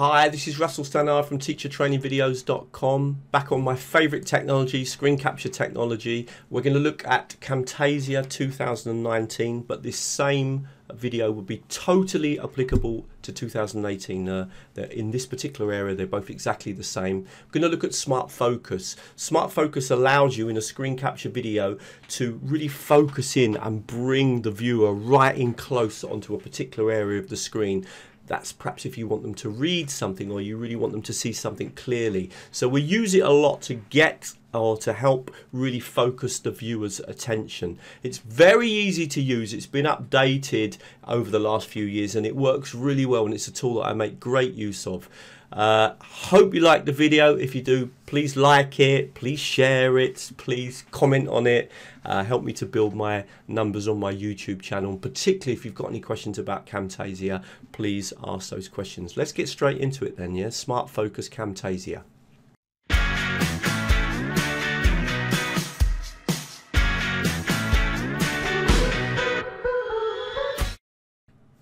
Hi, this is Russell Stannard from teachertrainingvideos.com. Back on my favorite technology, screen capture technology. We're going to look at Camtasia 2019, but this same video would be totally applicable to 2018. Uh, in this particular area, they're both exactly the same. We're going to look at Smart Focus. Smart Focus allows you in a screen capture video to really focus in and bring the viewer right in close onto a particular area of the screen that's perhaps if you want them to read something or you really want them to see something clearly. So we use it a lot to get or to help really focus the viewer's attention. It's very easy to use. It's been updated over the last few years and it works really well and it's a tool that I make great use of. Uh, hope you like the video. If you do, please like it, please share it, please comment on it. Uh, help me to build my numbers on my YouTube channel. Particularly if you've got any questions about Camtasia, please ask those questions. Let's get straight into it then, yeah? Smart Focus Camtasia.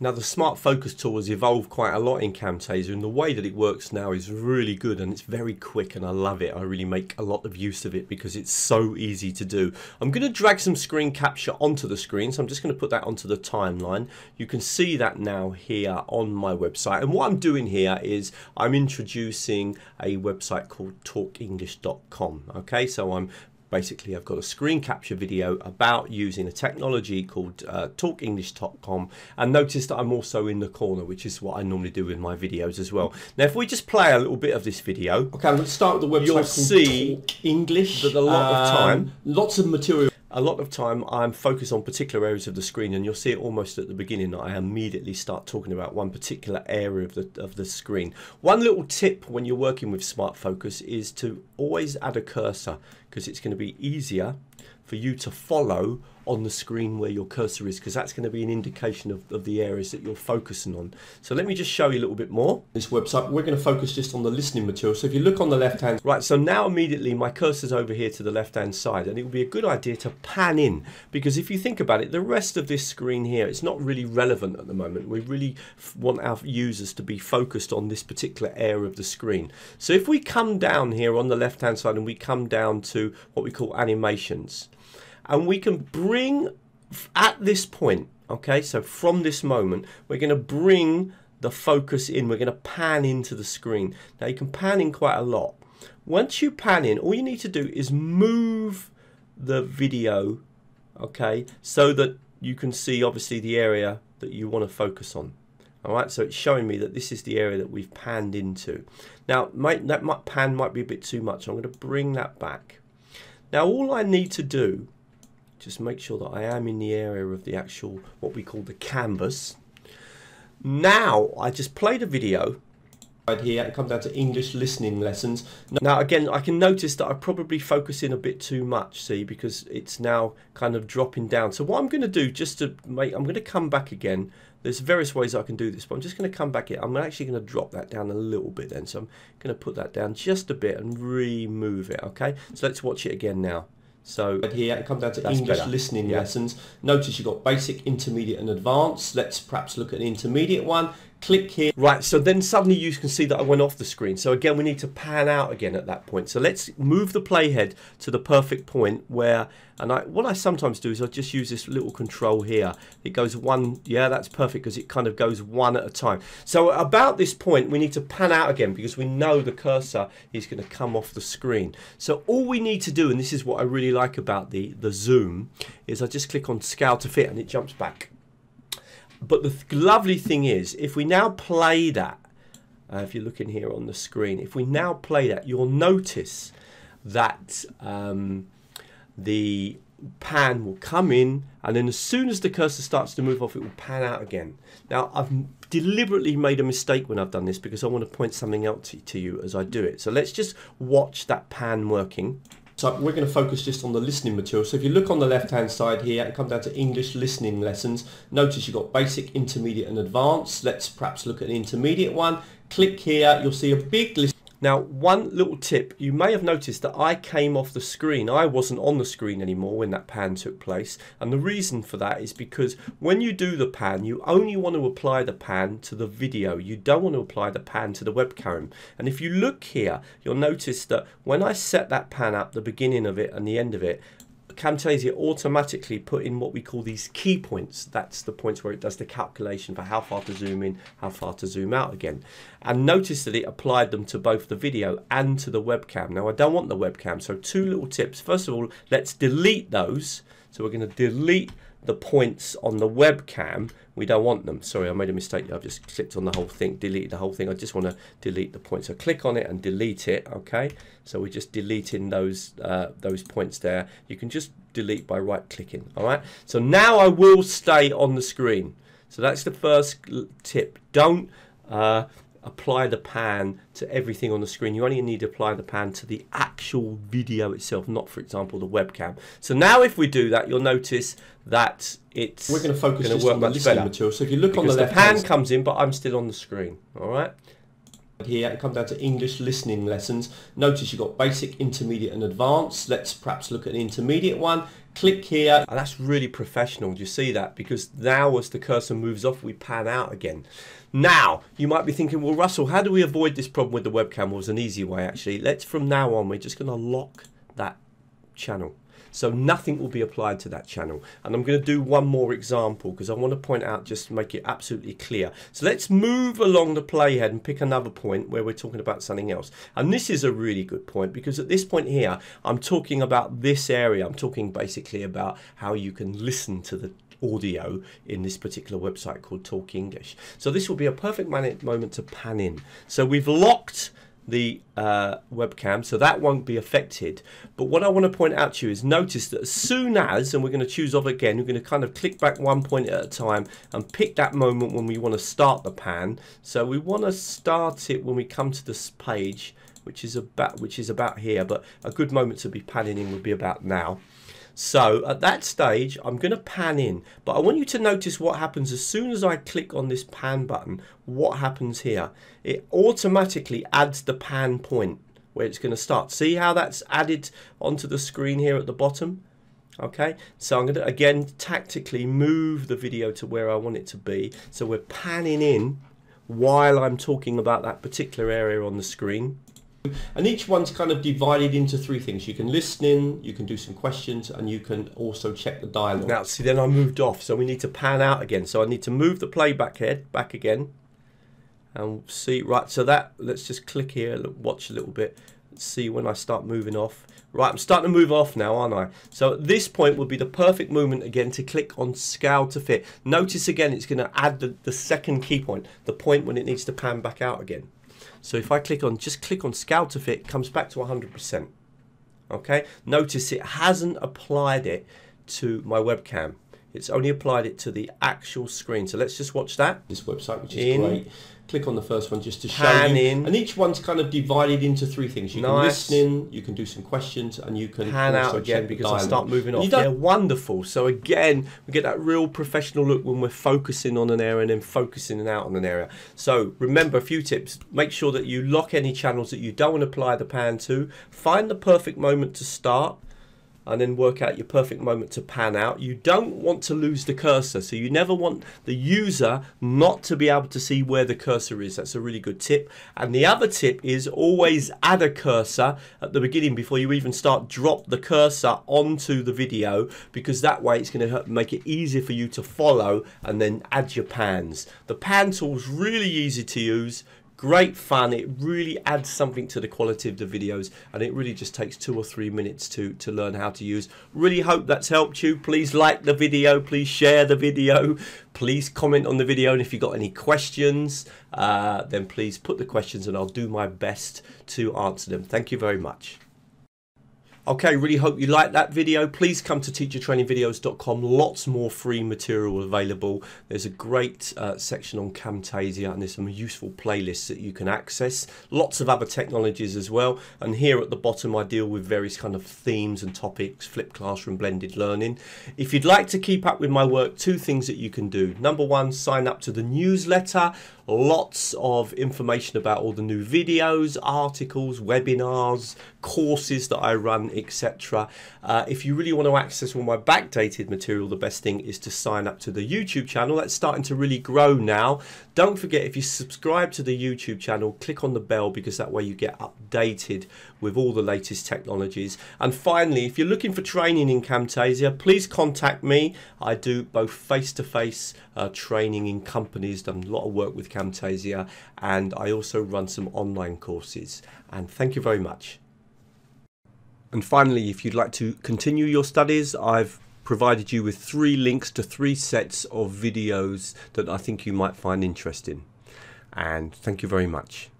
Now the Smart Focus tool has evolved quite a lot in Camtasia and the way that it works now is really good and it's very quick and I love it. I really make a lot of use of it because it's so easy to do. I'm going to drag some screen capture onto the screen so I'm just going to put that onto the timeline. You can see that now here on my website and what I'm doing here is I'm introducing a website called talkenglish.com okay so I'm basically I've got a screen capture video about using a technology called uh, talkenglish.com and notice that I'm also in the corner which is what I normally do in my videos as well. Now if we just play a little bit of this video okay to start with the website you'll see English that a lot um, of time lots of material a lot of time I'm focused on particular areas of the screen and you'll see it almost at the beginning I immediately start talking about one particular area of the, of the screen. One little tip when you're working with Smart Focus is to always add a cursor because it's going to be easier for you to follow on the screen where your cursor is because that's going to be an indication of, of the areas that you're focusing on. So let me just show you a little bit more. This website, we're going to focus just on the listening material. So if you look on the left hand. Right, so now immediately my cursor's over here to the left hand side and it would be a good idea to pan in because if you think about it, the rest of this screen here, it's not really relevant at the moment. We really want our users to be focused on this particular area of the screen. So if we come down here on the left hand side and we come down to what we call animations, and we can bring at this point okay so from this moment we're going to bring the focus in. We're going to pan into the screen. Now you can pan in quite a lot. Once you pan in all you need to do is move the video okay so that you can see obviously the area that you want to focus on. All right so it's showing me that this is the area that we've panned into. Now might, that might, pan might be a bit too much. I'm going to bring that back. Now all I need to do just make sure that I am in the area of the actual what we call the canvas. Now I just played a video right here. And come down to English listening lessons. Now again I can notice that I probably focus in a bit too much see because it's now kind of dropping down. So what I'm going to do just to make I'm going to come back again. There's various ways I can do this but I'm just going to come back here. I'm actually going to drop that down a little bit then. So I'm going to put that down just a bit and remove it okay? So let's watch it again now so here, come down to That's English better. listening yeah. lessons. Notice you've got basic, intermediate and advanced. Let's perhaps look at the intermediate one click here. Right, so then suddenly you can see that I went off the screen. So again, we need to pan out again at that point. So let's move the playhead to the perfect point where, and I, what I sometimes do is I just use this little control here. It goes one, yeah, that's perfect because it kind of goes one at a time. So about this point, we need to pan out again because we know the cursor is going to come off the screen. So all we need to do, and this is what I really like about the, the zoom, is I just click on scale to fit and it jumps back. But the th lovely thing is, if we now play that, uh, if you're looking here on the screen, if we now play that, you'll notice that um, the pan will come in and then as soon as the cursor starts to move off it will pan out again. Now I've deliberately made a mistake when I've done this because I want to point something out to, to you as I do it. So let's just watch that pan working. So we're going to focus just on the listening material. So if you look on the left hand side here and come down to English listening lessons, notice you've got basic, intermediate and advanced. Let's perhaps look at the intermediate one. Click here, you'll see a big list. Now, one little tip, you may have noticed that I came off the screen. I wasn't on the screen anymore when that pan took place. And the reason for that is because when you do the pan, you only want to apply the pan to the video. You don't want to apply the pan to the webcam. And if you look here, you'll notice that when I set that pan up, the beginning of it and the end of it, Camtasia automatically put in what we call these key points. That's the points where it does the calculation for how far to zoom in, how far to zoom out again. And notice that it applied them to both the video and to the webcam. Now I don't want the webcam, so two little tips. First of all, let's delete those. So we're going to delete the points on the webcam we don't want them. Sorry, I made a mistake. I've just clicked on the whole thing, deleted the whole thing. I just want to delete the points. So click on it and delete it. Okay. So we're just deleting those uh, those points there. You can just delete by right clicking. All right. So now I will stay on the screen. So that's the first tip. Don't uh, apply the pan to everything on the screen. You only need to apply the pan to the actual video itself, not, for example, the webcam. So now if we do that, you'll notice that it's We're going to focus going to work on the listening better. material. So if you look because on the, the pan comes in, but I'm still on the screen. All right. Here it comes down to English listening lessons. Notice you've got basic, intermediate and advanced. Let's perhaps look at an intermediate one. Click here. And that's really professional. Do you see that? Because now as the cursor moves off, we pan out again. Now, you might be thinking, well, Russell, how do we avoid this problem with the webcam? Well, it's an easy way, actually. Let's, from now on, we're just going to lock that channel. So nothing will be applied to that channel. And I'm going to do one more example because I want to point out just to make it absolutely clear. So let's move along the playhead and pick another point where we're talking about something else. And this is a really good point because at this point here, I'm talking about this area. I'm talking basically about how you can listen to the audio in this particular website called Talk English. So this will be a perfect moment to pan in. So we've locked the uh, webcam, so that won't be affected. But what I want to point out to you is notice that as soon as, and we're going to choose off again, we're going to kind of click back one point at a time and pick that moment when we want to start the pan. So we want to start it when we come to this page, which is about which is about here, but a good moment to be panning in would be about now. So at that stage, I'm going to pan in, but I want you to notice what happens as soon as I click on this pan button, what happens here. It automatically adds the pan point where it's going to start. See how that's added onto the screen here at the bottom? Okay, so I'm going to again tactically move the video to where I want it to be. So we're panning in while I'm talking about that particular area on the screen. And each one's kind of divided into three things. You can listen in, you can do some questions, and you can also check the dialogue. Now, see, then I moved off, so we need to pan out again. So I need to move the playback head back again. And see, right, so that, let's just click here, watch a little bit, see when I start moving off. Right, I'm starting to move off now, aren't I? So at this point would be the perfect moment again to click on scale to fit. Notice again, it's going to add the, the second key point, the point when it needs to pan back out again. So if I click on, just click on scale to fit, it comes back to 100%. Okay, notice it hasn't applied it to my webcam. It's only applied it to the actual screen. So let's just watch that. This website, which is in. great click on the first one just to show Pan you. In. And each one's kind of divided into three things. You nice. can listen in, you can do some questions, and you can pan out again because I start moving off. Yeah, wonderful. So again, we get that real professional look when we're focusing on an area and then focusing out on an area. So remember a few tips. Make sure that you lock any channels that you don't want to apply the pan to. Find the perfect moment to start and then work out your perfect moment to pan out. You don't want to lose the cursor, so you never want the user not to be able to see where the cursor is. That's a really good tip. And the other tip is always add a cursor at the beginning before you even start. Drop the cursor onto the video because that way it's going to make it easier for you to follow and then add your pans. The pan tool is really easy to use great fun. It really adds something to the quality of the videos and it really just takes two or three minutes to to learn how to use. Really hope that's helped you. Please like the video. Please share the video. Please comment on the video and if you've got any questions uh, then please put the questions and I'll do my best to answer them. Thank you very much Okay, really hope you liked that video. Please come to teachertrainingvideos.com. Lots more free material available. There's a great uh, section on Camtasia and there's some useful playlists that you can access. Lots of other technologies as well. And here at the bottom, I deal with various kind of themes and topics, flipped classroom, blended learning. If you'd like to keep up with my work, two things that you can do. Number one, sign up to the newsletter lots of information about all the new videos, articles, webinars, courses that I run, etc. Uh, if you really want to access all my backdated material, the best thing is to sign up to the YouTube channel. That's starting to really grow now. Don't forget, if you subscribe to the YouTube channel, click on the bell because that way you get updated with all the latest technologies. And finally, if you're looking for training in Camtasia, please contact me. I do both face-to-face uh, training in companies, done a lot of work with Camtasia, and I also run some online courses. And thank you very much. And finally, if you'd like to continue your studies, I've provided you with three links to three sets of videos that I think you might find interesting. And thank you very much.